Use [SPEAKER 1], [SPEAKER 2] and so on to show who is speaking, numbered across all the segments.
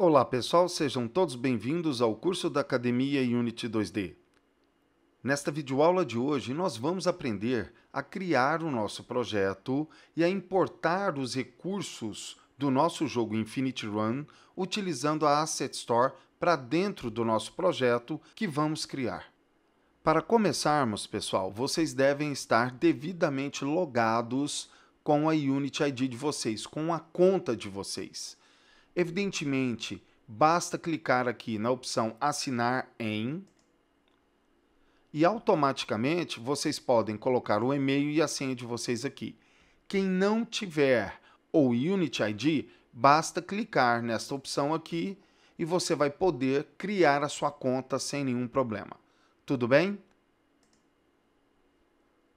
[SPEAKER 1] Olá pessoal, sejam todos bem-vindos ao curso da Academia Unity 2D. Nesta videoaula de hoje, nós vamos aprender a criar o nosso projeto e a importar os recursos do nosso jogo Infinity Run utilizando a Asset Store para dentro do nosso projeto que vamos criar. Para começarmos, pessoal, vocês devem estar devidamente logados com a Unity ID de vocês, com a conta de vocês. Evidentemente, basta clicar aqui na opção Assinar em e automaticamente vocês podem colocar o e-mail e a senha de vocês aqui. Quem não tiver o Unity ID, basta clicar nesta opção aqui e você vai poder criar a sua conta sem nenhum problema. Tudo bem?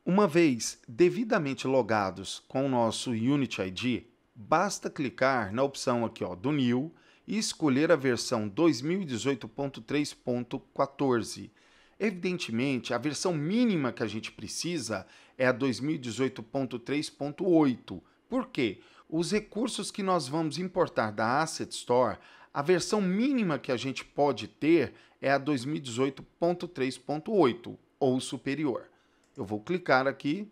[SPEAKER 1] Uma vez devidamente logados com o nosso Unity ID, Basta clicar na opção aqui ó, do New e escolher a versão 2018.3.14. Evidentemente, a versão mínima que a gente precisa é a 2018.3.8. Por quê? Os recursos que nós vamos importar da Asset Store, a versão mínima que a gente pode ter é a 2018.3.8 ou superior. Eu vou clicar aqui,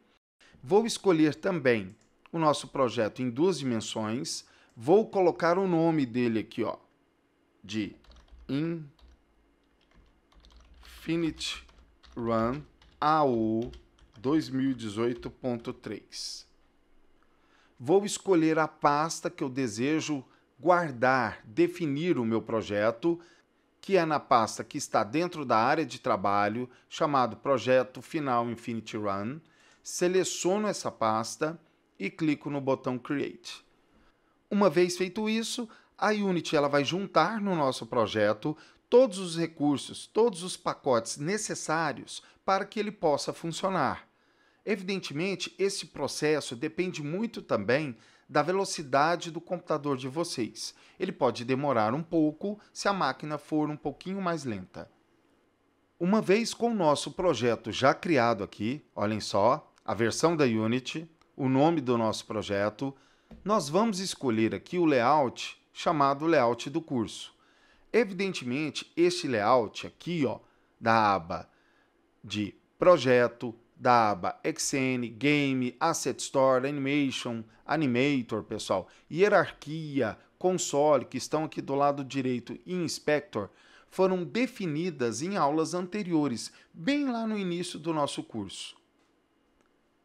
[SPEAKER 1] vou escolher também o nosso projeto em duas dimensões. Vou colocar o nome dele aqui, ó, de Infinite Run AU 2018.3. Vou escolher a pasta que eu desejo guardar, definir o meu projeto, que é na pasta que está dentro da área de trabalho, chamado Projeto Final Infinity Run. Seleciono essa pasta e clico no botão Create. Uma vez feito isso, a Unity ela vai juntar no nosso projeto todos os recursos, todos os pacotes necessários para que ele possa funcionar. Evidentemente, esse processo depende muito também da velocidade do computador de vocês. Ele pode demorar um pouco se a máquina for um pouquinho mais lenta. Uma vez com o nosso projeto já criado aqui, olhem só, a versão da Unity, o nome do nosso projeto, nós vamos escolher aqui o layout chamado layout do curso. Evidentemente, este layout aqui, ó, da aba de projeto, da aba XN, Game, Asset Store, Animation, Animator, pessoal, hierarquia, console, que estão aqui do lado direito, e Inspector, foram definidas em aulas anteriores, bem lá no início do nosso curso.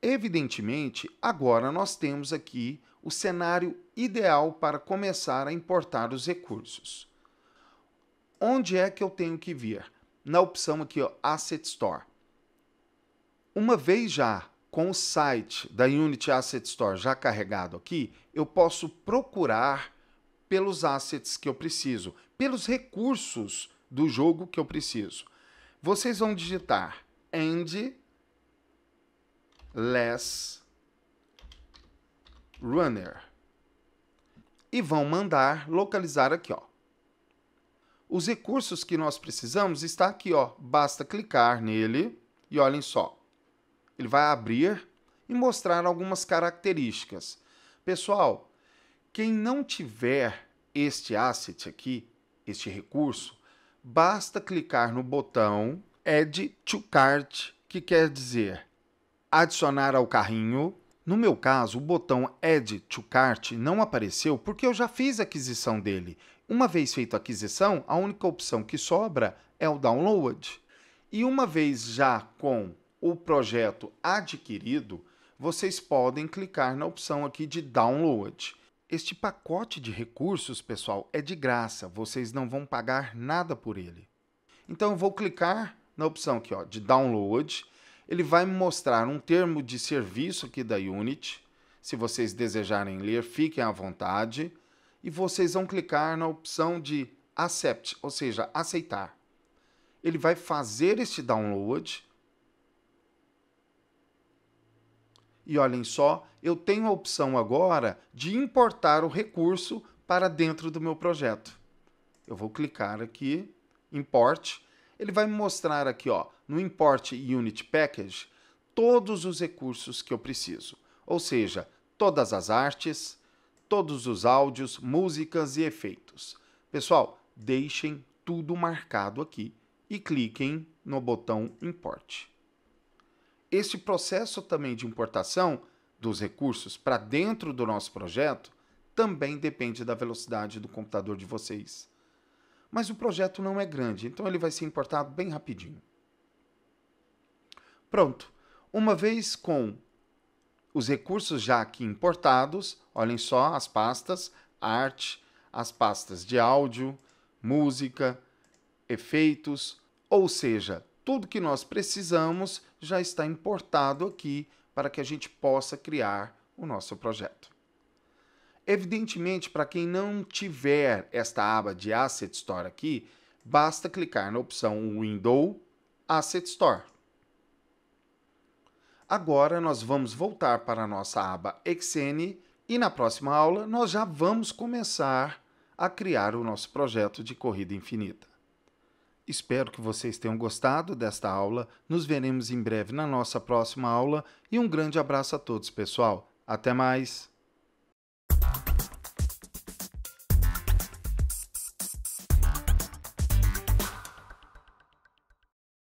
[SPEAKER 1] Evidentemente, agora nós temos aqui o cenário ideal para começar a importar os recursos. Onde é que eu tenho que vir? Na opção aqui, ó, Asset Store. Uma vez já com o site da Unity Asset Store já carregado aqui, eu posso procurar pelos assets que eu preciso, pelos recursos do jogo que eu preciso. Vocês vão digitar end less runner. E vão mandar localizar aqui, ó. Os recursos que nós precisamos está aqui, ó. Basta clicar nele e olhem só. Ele vai abrir e mostrar algumas características. Pessoal, quem não tiver este asset aqui, este recurso, basta clicar no botão Add to Cart, que quer dizer adicionar ao carrinho. No meu caso, o botão Add to Cart não apareceu porque eu já fiz a aquisição dele. Uma vez feita a aquisição, a única opção que sobra é o Download. E uma vez já com o projeto adquirido, vocês podem clicar na opção aqui de Download. Este pacote de recursos, pessoal, é de graça, vocês não vão pagar nada por ele. Então eu vou clicar na opção aqui ó, de Download ele vai mostrar um termo de serviço aqui da Unity. Se vocês desejarem ler, fiquem à vontade. E vocês vão clicar na opção de Accept, ou seja, aceitar. Ele vai fazer este download. E olhem só, eu tenho a opção agora de importar o recurso para dentro do meu projeto. Eu vou clicar aqui, Import, ele vai me mostrar aqui, ó, no Import Unit Package, todos os recursos que eu preciso. Ou seja, todas as artes, todos os áudios, músicas e efeitos. Pessoal, deixem tudo marcado aqui e cliquem no botão Import. Este processo também de importação dos recursos para dentro do nosso projeto também depende da velocidade do computador de vocês. Mas o projeto não é grande, então ele vai ser importado bem rapidinho. Pronto. Uma vez com os recursos já aqui importados, olhem só as pastas, arte, as pastas de áudio, música, efeitos, ou seja, tudo que nós precisamos já está importado aqui para que a gente possa criar o nosso projeto. Evidentemente, para quem não tiver esta aba de Asset Store aqui, basta clicar na opção Window Asset Store. Agora nós vamos voltar para a nossa aba XN e na próxima aula nós já vamos começar a criar o nosso projeto de corrida infinita. Espero que vocês tenham gostado desta aula. Nos veremos em breve na nossa próxima aula e um grande abraço a todos, pessoal. Até mais!